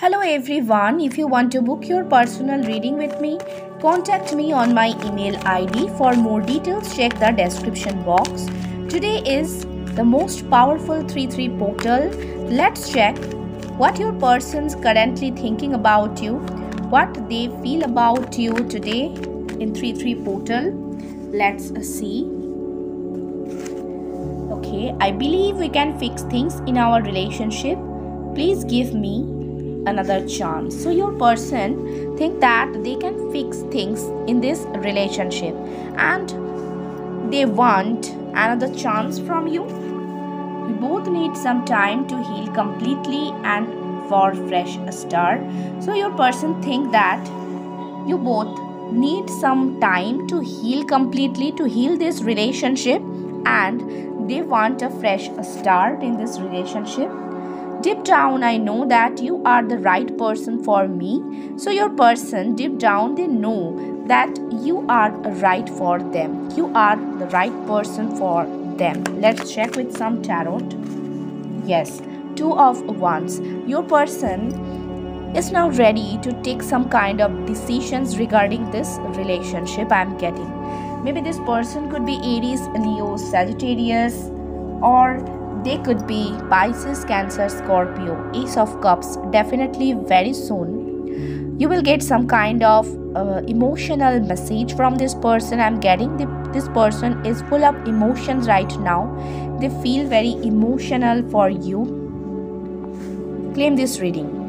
Hello everyone, if you want to book your personal reading with me, contact me on my email ID. For more details, check the description box. Today is the most powerful 3-3 portal. Let's check what your person's currently thinking about you, what they feel about you today in 3-3 portal. Let's uh, see. Okay, I believe we can fix things in our relationship. Please give me another chance so your person think that they can fix things in this relationship and they want another chance from you. You both need some time to heal completely and for fresh start. So your person think that you both need some time to heal completely to heal this relationship and they want a fresh start in this relationship Deep down, I know that you are the right person for me. So, your person, deep down, they know that you are right for them. You are the right person for them. Let's check with some tarot. Yes, two of wands. Your person is now ready to take some kind of decisions regarding this relationship I'm getting. Maybe this person could be Aries, Leo, Sagittarius, or they could be Pisces, Cancer, Scorpio, Ace of Cups, definitely very soon. You will get some kind of uh, emotional message from this person. I'm getting the, this person is full of emotions right now. They feel very emotional for you. Claim this reading.